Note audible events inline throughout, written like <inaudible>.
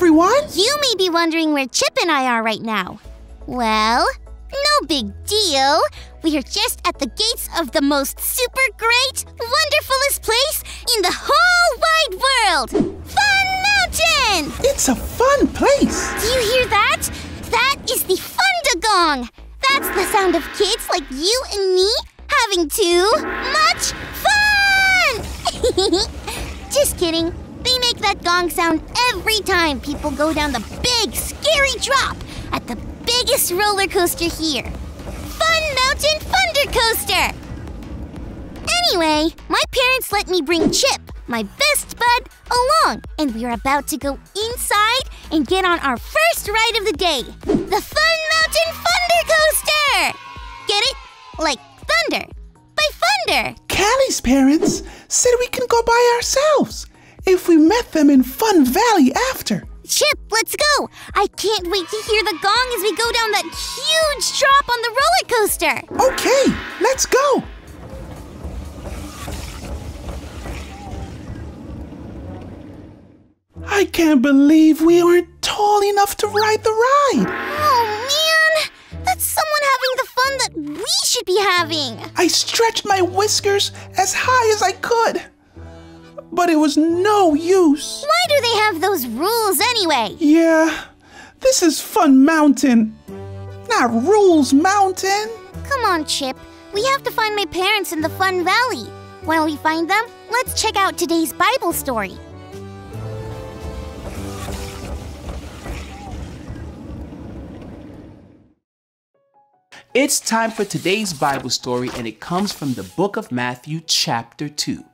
everyone! You may be wondering where Chip and I are right now. Well, no big deal. We are just at the gates of the most super great, wonderfulest place in the whole wide world Fun Mountain! It's a fun place! Do you hear that? That is the Fundagong! That's the sound of kids like you and me having too much fun! <laughs> Just kidding. Make that gong sound every time people go down the big, scary drop at the biggest roller coaster here Fun Mountain Thunder Coaster! Anyway, my parents let me bring Chip, my best bud, along, and we're about to go inside and get on our first ride of the day the Fun Mountain Thunder Coaster! Get it? Like thunder, by thunder! Callie's parents said we can go by ourselves if we met them in Fun Valley after. Chip, let's go! I can't wait to hear the gong as we go down that huge drop on the roller coaster! Okay, let's go! I can't believe we aren't tall enough to ride the ride! Oh man! That's someone having the fun that we should be having! I stretched my whiskers as high as I could but it was no use. Why do they have those rules anyway? Yeah, this is Fun Mountain, not Rules Mountain. Come on, Chip. We have to find my parents in the Fun Valley. While we find them, let's check out today's Bible story. It's time for today's Bible story, and it comes from the book of Matthew, chapter 2.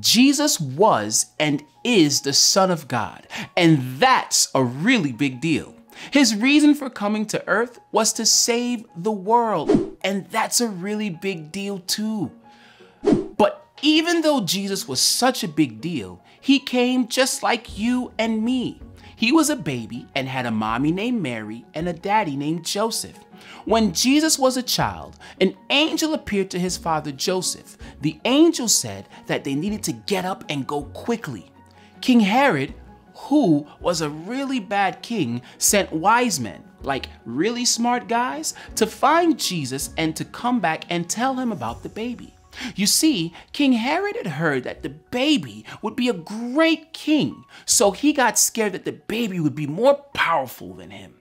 Jesus was and is the Son of God, and that's a really big deal. His reason for coming to earth was to save the world, and that's a really big deal too. But even though Jesus was such a big deal, he came just like you and me. He was a baby and had a mommy named Mary and a daddy named Joseph. When Jesus was a child, an angel appeared to his father Joseph. The angel said that they needed to get up and go quickly. King Herod, who was a really bad king, sent wise men, like really smart guys, to find Jesus and to come back and tell him about the baby. You see, King Herod had heard that the baby would be a great king, so he got scared that the baby would be more powerful than him.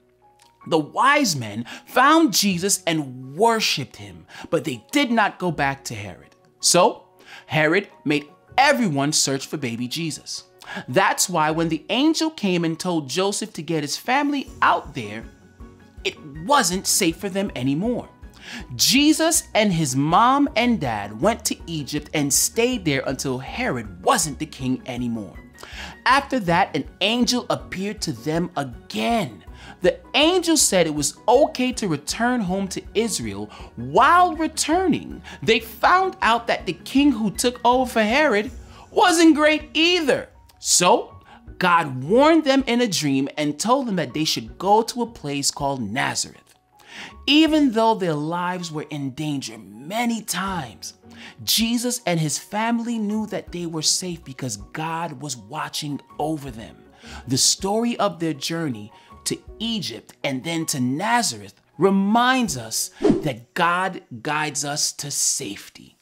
The wise men found Jesus and worshiped him, but they did not go back to Herod. So Herod made everyone search for baby Jesus. That's why when the angel came and told Joseph to get his family out there, it wasn't safe for them anymore. Jesus and his mom and dad went to Egypt and stayed there until Herod wasn't the king anymore. After that, an angel appeared to them again the angel said it was okay to return home to Israel. While returning, they found out that the king who took over for Herod wasn't great either. So, God warned them in a dream and told them that they should go to a place called Nazareth. Even though their lives were in danger many times, Jesus and his family knew that they were safe because God was watching over them. The story of their journey to Egypt and then to Nazareth reminds us that God guides us to safety.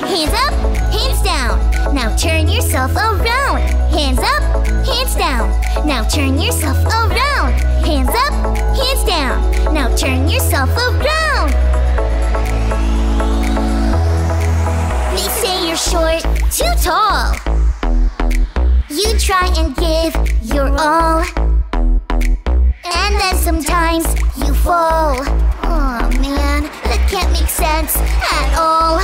Hands up, hands down. Now turn yourself around. Hands up, hands down. Now turn yourself around. Hands up, hands down. Now turn yourself around. They say you're short, too tall. You try and give your all. And then sometimes you fall. Oh man, that can't make sense at all.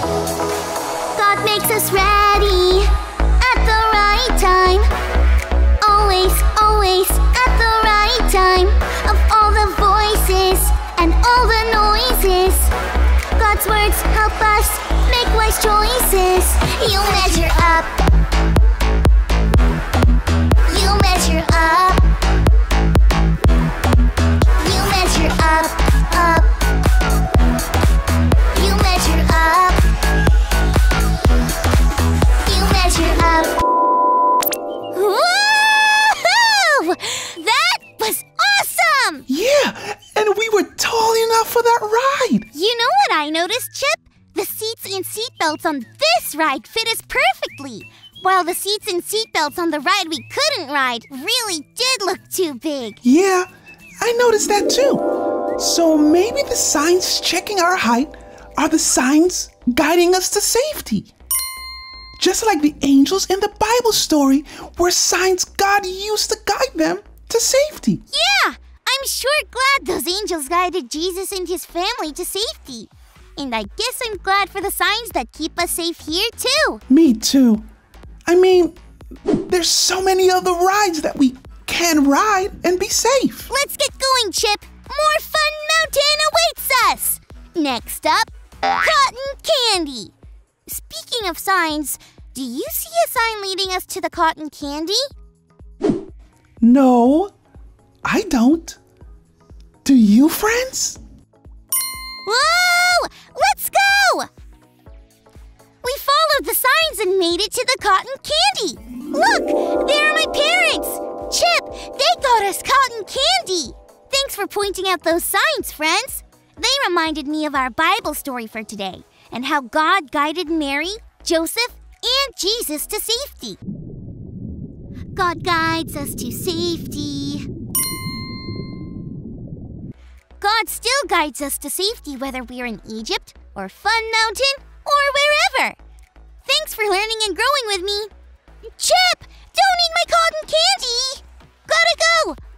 God makes us ready at the right time. Always, always at the right time. Of all the voices and all the noises, God's words help us make wise choices. You measure up. You measure up. The seats and seatbelts on this ride fit us perfectly, while the seats and seatbelts on the ride we couldn't ride really did look too big. Yeah, I noticed that too. So maybe the signs checking our height are the signs guiding us to safety. Just like the angels in the Bible story were signs God used to guide them to safety. Yeah, I'm sure glad those angels guided Jesus and his family to safety. And I guess I'm glad for the signs that keep us safe here, too. Me too. I mean, there's so many other rides that we can ride and be safe. Let's get going, Chip. More fun mountain awaits us. Next up, cotton candy. Speaking of signs, do you see a sign leading us to the cotton candy? No, I don't. Do you, friends? Whoa! Made it to the cotton candy. Look, there are my parents. Chip, they got us cotton candy. Thanks for pointing out those signs, friends. They reminded me of our Bible story for today and how God guided Mary, Joseph, and Jesus to safety. God guides us to safety. God still guides us to safety whether we're in Egypt or Fun Mountain or wherever. Thanks for learning and growing with me. Chip, don't eat my cotton candy! Gotta go!